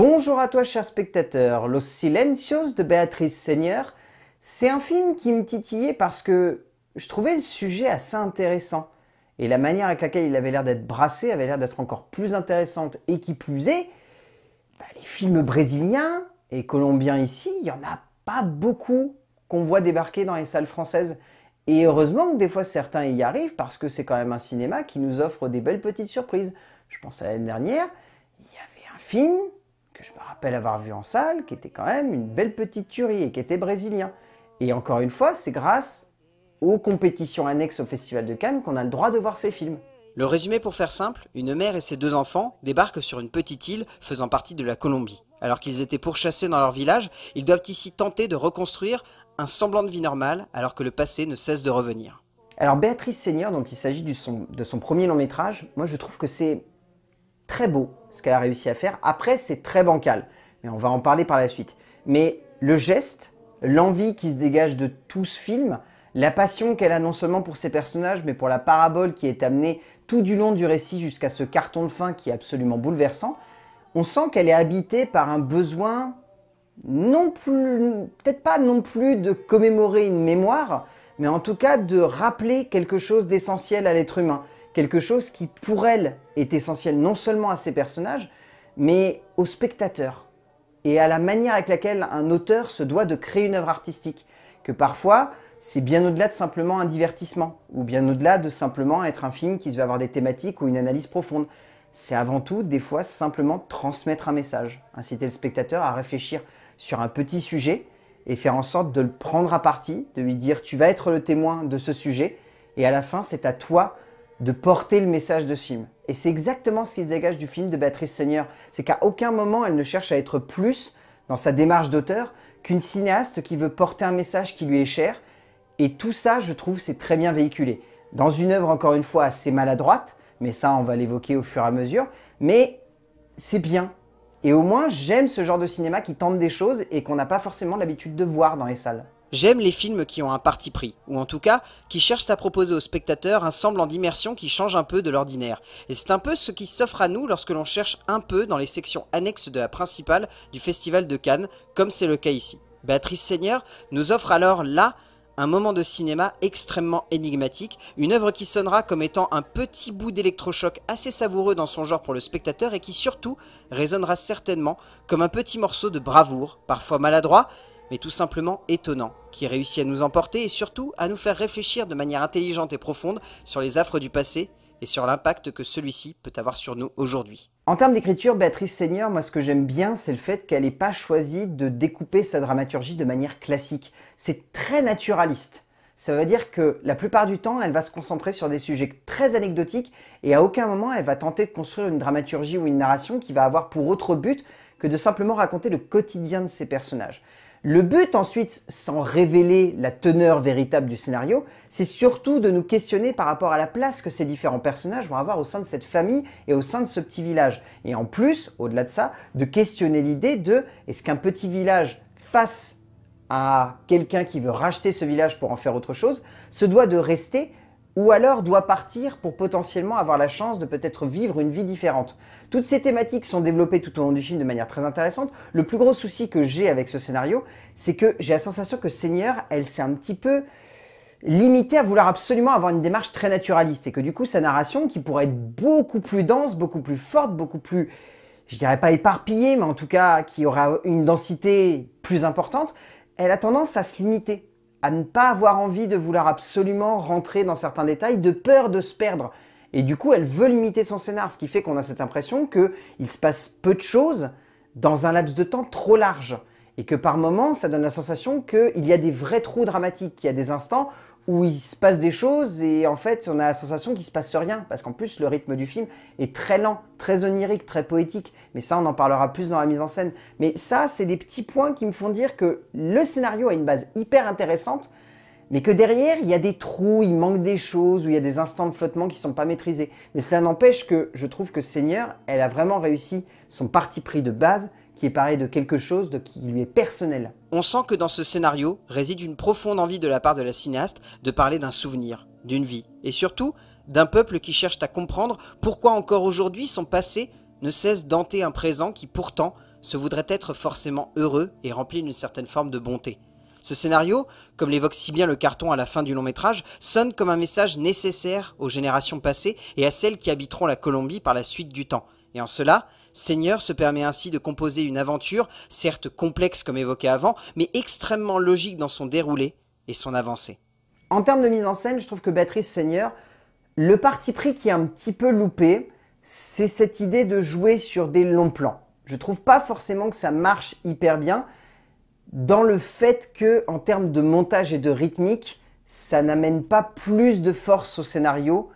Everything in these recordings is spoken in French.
Bonjour à toi cher spectateur, Los Silencios de Béatrice Seigneur, c'est un film qui me titillait parce que je trouvais le sujet assez intéressant. Et la manière avec laquelle il avait l'air d'être brassé avait l'air d'être encore plus intéressante. Et qui plus est, bah, les films brésiliens et colombiens ici, il n'y en a pas beaucoup qu'on voit débarquer dans les salles françaises. Et heureusement que des fois certains y arrivent parce que c'est quand même un cinéma qui nous offre des belles petites surprises. Je pense à l'année dernière, il y avait un film que je me rappelle avoir vu en salle qui était quand même une belle petite tuerie et qui était brésilien. Et encore une fois, c'est grâce aux compétitions annexes au Festival de Cannes qu'on a le droit de voir ces films. Le résumé pour faire simple, une mère et ses deux enfants débarquent sur une petite île faisant partie de la Colombie. Alors qu'ils étaient pourchassés dans leur village, ils doivent ici tenter de reconstruire un semblant de vie normale alors que le passé ne cesse de revenir. Alors Béatrice Seigneur, dont il s'agit de son premier long métrage, moi je trouve que c'est très beau ce qu'elle a réussi à faire. Après, c'est très bancal, mais on va en parler par la suite. Mais le geste, l'envie qui se dégage de tout ce film, la passion qu'elle a non seulement pour ses personnages, mais pour la parabole qui est amenée tout du long du récit jusqu'à ce carton de fin qui est absolument bouleversant, on sent qu'elle est habitée par un besoin peut-être pas non plus de commémorer une mémoire, mais en tout cas de rappeler quelque chose d'essentiel à l'être humain, quelque chose qui pour elle est essentiel non seulement à ses personnages, mais aux spectateurs et à la manière avec laquelle un auteur se doit de créer une œuvre artistique, que parfois c'est bien au-delà de simplement un divertissement, ou bien au-delà de simplement être un film qui se veut avoir des thématiques ou une analyse profonde. C'est avant tout, des fois, simplement transmettre un message, inciter le spectateur à réfléchir sur un petit sujet et faire en sorte de le prendre à partie, de lui dire tu vas être le témoin de ce sujet, et à la fin, c'est à toi de porter le message de ce film. Et c'est exactement ce qui se dégage du film de Béatrice Seigneur, c'est qu'à aucun moment elle ne cherche à être plus dans sa démarche d'auteur qu'une cinéaste qui veut porter un message qui lui est cher et tout ça, je trouve, c'est très bien véhiculé. Dans une œuvre, encore une fois, assez maladroite, mais ça, on va l'évoquer au fur et à mesure, mais c'est bien. Et au moins, j'aime ce genre de cinéma qui tente des choses et qu'on n'a pas forcément l'habitude de voir dans les salles. J'aime les films qui ont un parti pris, ou en tout cas, qui cherchent à proposer aux spectateurs un semblant d'immersion qui change un peu de l'ordinaire. Et c'est un peu ce qui s'offre à nous lorsque l'on cherche un peu dans les sections annexes de la principale du Festival de Cannes, comme c'est le cas ici. Béatrice Seigneur nous offre alors là un moment de cinéma extrêmement énigmatique, une œuvre qui sonnera comme étant un petit bout d'électrochoc assez savoureux dans son genre pour le spectateur et qui surtout résonnera certainement comme un petit morceau de bravoure, parfois maladroit, mais tout simplement étonnant, qui réussit à nous emporter et surtout à nous faire réfléchir de manière intelligente et profonde sur les affres du passé et sur l'impact que celui-ci peut avoir sur nous aujourd'hui. En termes d'écriture, Béatrice Seigneur, moi ce que j'aime bien, c'est le fait qu'elle n'ait pas choisi de découper sa dramaturgie de manière classique. C'est très naturaliste. Ça veut dire que la plupart du temps, elle va se concentrer sur des sujets très anecdotiques et à aucun moment elle va tenter de construire une dramaturgie ou une narration qui va avoir pour autre but que de simplement raconter le quotidien de ses personnages. Le but ensuite, sans révéler la teneur véritable du scénario, c'est surtout de nous questionner par rapport à la place que ces différents personnages vont avoir au sein de cette famille et au sein de ce petit village. Et en plus, au-delà de ça, de questionner l'idée de est-ce qu'un petit village face à quelqu'un qui veut racheter ce village pour en faire autre chose, se doit de rester ou alors doit partir pour potentiellement avoir la chance de peut-être vivre une vie différente. Toutes ces thématiques sont développées tout au long du film de manière très intéressante. Le plus gros souci que j'ai avec ce scénario, c'est que j'ai la sensation que Seigneur, elle s'est un petit peu limitée à vouloir absolument avoir une démarche très naturaliste et que du coup sa narration, qui pourrait être beaucoup plus dense, beaucoup plus forte, beaucoup plus, je dirais pas éparpillée, mais en tout cas qui aura une densité plus importante, elle a tendance à se limiter à ne pas avoir envie de vouloir absolument rentrer dans certains détails, de peur de se perdre. Et du coup, elle veut limiter son scénar, ce qui fait qu'on a cette impression qu'il se passe peu de choses dans un laps de temps trop large. Et que par moments, ça donne la sensation qu'il y a des vrais trous dramatiques, qu'il y a des instants où il se passe des choses et en fait on a la sensation qu'il se passe rien parce qu'en plus le rythme du film est très lent, très onirique, très poétique. Mais ça on en parlera plus dans la mise en scène. Mais ça c'est des petits points qui me font dire que le scénario a une base hyper intéressante mais que derrière il y a des trous, il manque des choses, ou il y a des instants de flottement qui ne sont pas maîtrisés. Mais cela n'empêche que je trouve que Seigneur, elle a vraiment réussi son parti pris de base qui est pareil de quelque chose de qui lui est personnel. On sent que dans ce scénario réside une profonde envie de la part de la cinéaste de parler d'un souvenir, d'une vie, et surtout d'un peuple qui cherche à comprendre pourquoi encore aujourd'hui son passé ne cesse d'hanter un présent qui pourtant se voudrait être forcément heureux et rempli d'une certaine forme de bonté. Ce scénario, comme l'évoque si bien le carton à la fin du long métrage, sonne comme un message nécessaire aux générations passées et à celles qui habiteront la Colombie par la suite du temps. Et en cela, Seigneur se permet ainsi de composer une aventure, certes complexe comme évoqué avant, mais extrêmement logique dans son déroulé et son avancée. En termes de mise en scène, je trouve que Béatrice Seigneur, le parti pris qui est un petit peu loupé, c'est cette idée de jouer sur des longs plans. Je trouve pas forcément que ça marche hyper bien dans le fait que, en termes de montage et de rythmique, ça n'amène pas plus de force au scénario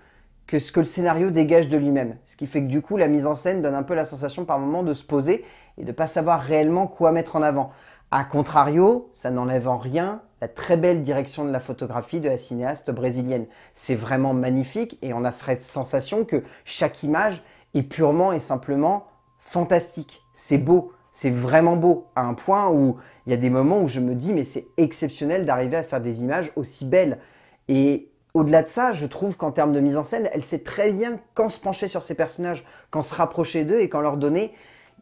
que ce que le scénario dégage de lui-même. Ce qui fait que du coup, la mise en scène donne un peu la sensation par moment de se poser et de ne pas savoir réellement quoi mettre en avant. A contrario, ça n'enlève en rien la très belle direction de la photographie de la cinéaste brésilienne. C'est vraiment magnifique et on a cette sensation que chaque image est purement et simplement fantastique. C'est beau, c'est vraiment beau, à un point où il y a des moments où je me dis mais c'est exceptionnel d'arriver à faire des images aussi belles. Et au-delà de ça, je trouve qu'en termes de mise en scène, elle sait très bien quand se pencher sur ses personnages, quand se rapprocher d'eux et quand leur donner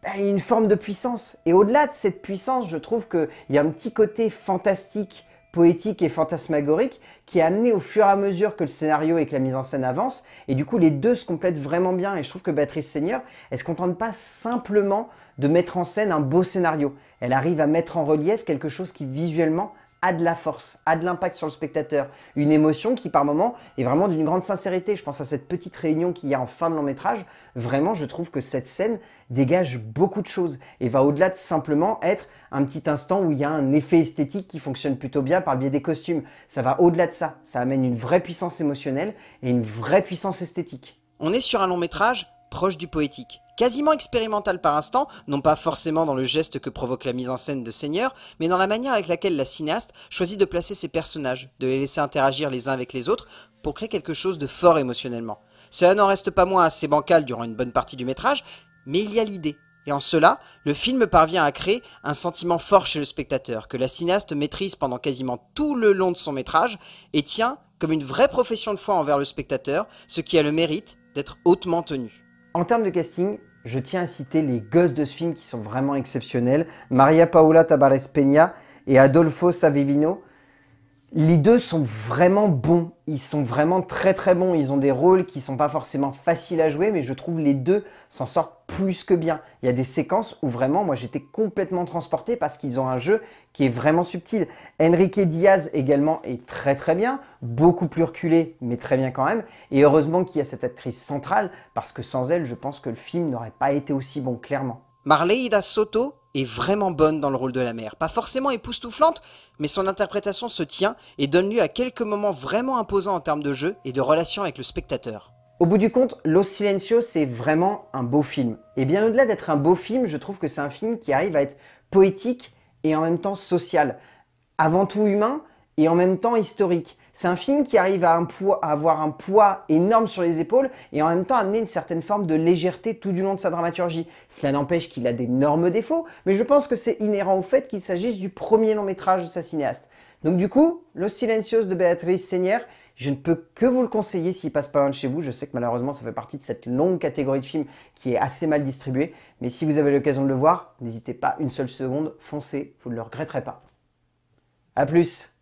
ben, une forme de puissance. Et au-delà de cette puissance, je trouve qu'il y a un petit côté fantastique poétique et fantasmagorique qui est amené au fur et à mesure que le scénario et que la mise en scène avancent. Et du coup, les deux se complètent vraiment bien. Et je trouve que Béatrice Seigneur, elle se contente pas simplement de mettre en scène un beau scénario. Elle arrive à mettre en relief quelque chose qui visuellement a de la force, a de l'impact sur le spectateur, une émotion qui par moment est vraiment d'une grande sincérité. Je pense à cette petite réunion qu'il y a en fin de long métrage. Vraiment, je trouve que cette scène dégage beaucoup de choses et va au-delà de simplement être un petit instant où il y a un effet esthétique qui fonctionne plutôt bien par le biais des costumes. Ça va au-delà de ça. Ça amène une vraie puissance émotionnelle et une vraie puissance esthétique. On est sur un long métrage proche du poétique quasiment expérimental par instant, non pas forcément dans le geste que provoque la mise en scène de Seigneur, mais dans la manière avec laquelle la cinéaste choisit de placer ses personnages, de les laisser interagir les uns avec les autres, pour créer quelque chose de fort émotionnellement. Cela n'en reste pas moins assez bancal durant une bonne partie du métrage, mais il y a l'idée. Et en cela, le film parvient à créer un sentiment fort chez le spectateur, que la cinéaste maîtrise pendant quasiment tout le long de son métrage, et tient comme une vraie profession de foi envers le spectateur, ce qui a le mérite d'être hautement tenu. En termes de casting, je tiens à citer les gosses de ce film qui sont vraiment exceptionnels. Maria Paula Tabares Peña et Adolfo Savivino. Les deux sont vraiment bons, ils sont vraiment très très bons, ils ont des rôles qui sont pas forcément faciles à jouer, mais je trouve les deux s'en sortent plus que bien. Il y a des séquences où vraiment moi j'étais complètement transporté parce qu'ils ont un jeu qui est vraiment subtil. Enrique Diaz également est très très bien, beaucoup plus reculé, mais très bien quand même. Et heureusement qu'il y a cette actrice centrale, parce que sans elle, je pense que le film n'aurait pas été aussi bon, clairement. Marleida Soto est vraiment bonne dans le rôle de la mère. Pas forcément époustouflante, mais son interprétation se tient et donne lieu à quelques moments vraiment imposants en termes de jeu et de relation avec le spectateur. Au bout du compte, Los Silencios, c'est vraiment un beau film. Et bien au-delà d'être un beau film, je trouve que c'est un film qui arrive à être poétique et en même temps social. Avant tout humain et en même temps historique. C'est un film qui arrive à, avoir un poids énorme sur les épaules et en même temps amener une certaine forme de légèreté tout du long de sa dramaturgie. Cela n'empêche qu'il a d'énormes défauts, mais je pense que c'est inhérent au fait qu'il s'agisse du premier long métrage de sa cinéaste. Donc du coup, Los Silencios de Béatrice Seigneur, je ne peux que vous le conseiller s'il passe pas loin de chez vous. Je sais que malheureusement, ça fait partie de cette longue catégorie de films qui est assez mal distribuée. Mais si vous avez l'occasion de le voir, n'hésitez pas une seule seconde, foncez, vous ne le regretterez pas. A plus